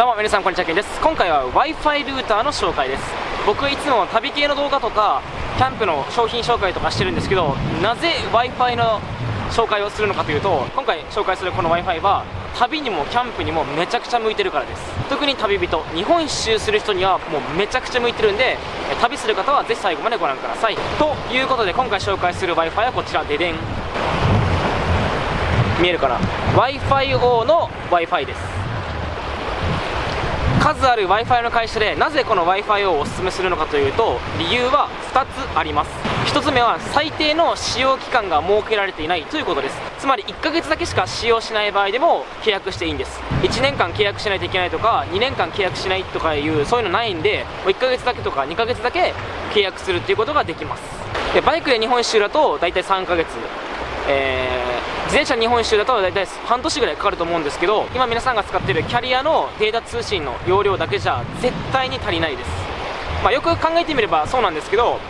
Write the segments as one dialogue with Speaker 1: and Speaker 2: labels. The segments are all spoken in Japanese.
Speaker 1: どうも皆さんこんにちはケンです。今回は Wi-Fi ルーターの紹介です。僕はいつも旅系の動画とかキャンプの商品紹介とかしてるんですけどなぜ Wi-Fi の紹介をするのかというと今回紹介するこの Wi-Fi は旅にもキャンプにもめちゃくちゃ向いてるからです。特に旅人日本一周する人にはもうめちゃくちゃ向いてるんで旅する方はぜひ最後までご覧ください。ということで今回紹介する Wi-Fi はこちらででん見えるかな？Wi-Fi O の Wi-Fi です。数ある Wi-Fi の会社でなぜこの Wi-Fi をおすすめするのかというと理由は2つあります。1つ目は最低の使用期間が設けられていないということです。つまり1ヶ月だけしか使用しない場合でも契約していいんです。1年間契約しないといけないとか2年間契約しないとかいうそういうのないんで1ヶ月だけとか2ヶ月だけ契約するっていうことができます。でバイクで日本一周だと大体3ヶ月。えー、転車日本一周だと大体半年ぐらいかかると思うんですけど今皆さんが使ってるキャリアのデータ通信の容量だけじゃ絶対に足りないです、まあ、よく考えてみればそうなんですけど、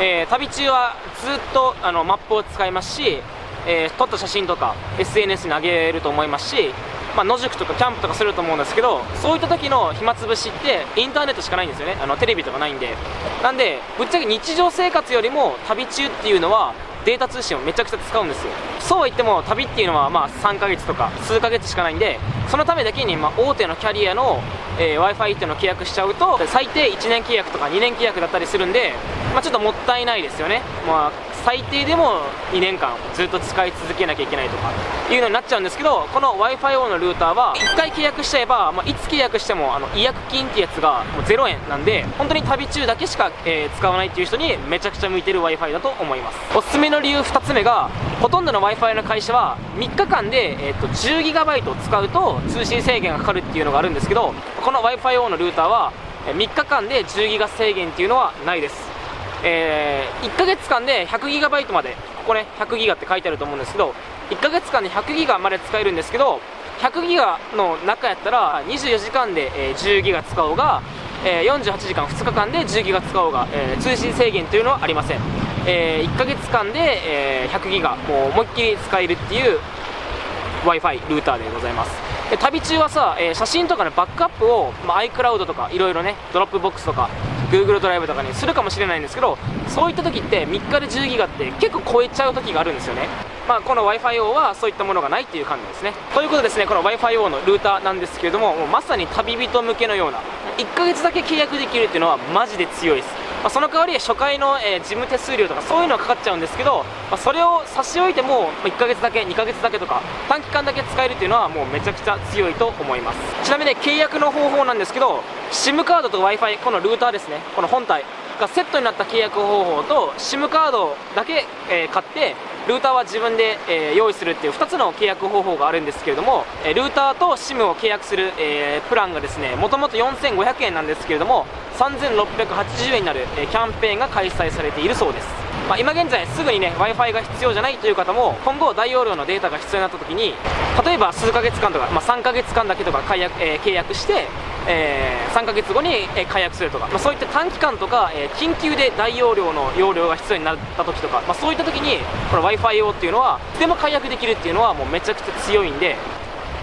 Speaker 1: えー、旅中はずっとあのマップを使いますし、えー、撮った写真とか SNS に上げると思いますしまあ、野宿とかキャンプとかすると思うんですけどそういった時の暇つぶしってインターネットしかないんですよね。あのテレビとかないんで。なんでぶっちゃけ日常生活よりも旅中っていうのはデータ通信をめちゃくちゃ使うんですよ。そうは言っても旅っていうのはまあ3ヶ月とか数ヶ月しかないんでそのためだけにま大手のキャリアの、え、w i f i っていうのを契約しちゃうと最低1年契約とか2年契約だったりするんで、まあ、ちょっともったいないですよね、まあ最低でも2年間ずっと使い続けなきゃいけないとかいうのになっちゃうんですけどこの w i f i 用のルーターは1回契約しちゃえば、まあ、いつ契約してもあの違約金ってやつがもう0円なんで本当に旅中だけしか、えー、使わないっていう人にめちゃくちゃ向いてる w i f i だと思います。おすすめの理由2つ目がほとんどの w i f i の会社は3日間で、えーと、10GB を使うと通信制限がかかるっていうのがあるんですけどこの w i f i 用のルーターは3日間で 10GB 制限っていうのはないです。えー、1ヶ月間で 100GB までここね 100GB って書いてあると思うんですけど1ヶ月間で 100GB まで使えるんですけど 100GB の中やったら24時間で、10GB 使おうが、えー、48時間2日間で 10GB 使おうが、えー、通信制限というのはありません、えー、1ヶ月間で、え 100GB もう思いっきり使えるっていう w i f i ルーターでございます。旅中はさ、え写真とかのバックアップを、まあ、iCloud とかいろいろね Dropbox とか Google ドライブとかにするかもしれないんですけどそういった時って3日で10ギガって結構超えちゃう時があるんですよね。まあ、この w i f i 用はそういったものがないっていう感じですね。ということですねこの w i f i 用のルーターなんですけれどももうまさに旅人向けのような1ヶ月だけ契約できるっていうのはマジで強いです。まあ、その代わり初回の、えー、事務手数料とかそういうのはかかっちゃうんですけど、まあ、それを差し置いても1ヶ月だけ2ヶ月だけとか短期間だけ使えるっていうのはもうめちゃくちゃ強いと思います。ちなみに契約の方法なんですけど SIM カードと w i f i このルーターですね。この本体がセットになった契約方法と SIM カードだけ、えー、買ってルーターは自分で、えー、用意するっていう2つの契約方法があるんですけれども、えー、ルーターと SIM を契約する、えー、プランがですねもともと4500円なんですけれども3680円になる、えキャンペーンが開催されているそうです。まあ、今現在すぐにね w i f i が必要じゃないという方も今後大容量のデータが必要になった時に例えば数ヶ月間とか、まあ、3ヶ月間だけとか解約、え、契約してえー、3ヶ月後に、え解約するとか、まあ、そういった短期間とか、え、緊急で大容量の容量が必要になった時とか、まあ、そういった時にこの w i f i 用っていうのはいつでも解約できるっていうのはもうめちゃくちゃ強いんで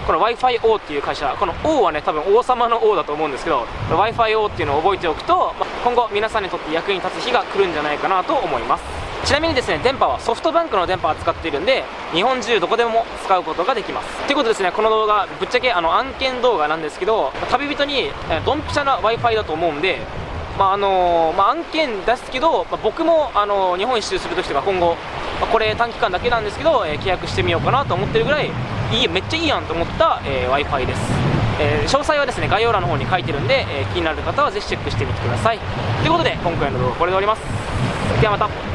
Speaker 1: この w i f i O っていう会社この O はね多分王様の O だと思うんですけど w i f i O っていうのを覚えておくと、まあ、今後皆さんにとって役に立つ日が来るんじゃないかなと思います。ちなみにですね電波はソフトバンクの電波を使っているんで日本中どこでも使うことができます。ということですねこの動画ぶっちゃけあの案件動画なんですけど旅人にドンピシャな w i f i だと思うんでまああのまあ、案件出すけど、まあ、僕も、あの日本一周するときとか今後、まあ、これ短期間だけなんですけど、えー、契約してみようかなと思ってるぐらいいいめっちゃいいやんと思った、えー、w i f i です、えー、詳細はですね概要欄の方に書いてるんで、え気になる方はぜひチェックしてみてください。ということで今回の動画はこれで終わります。ではまた。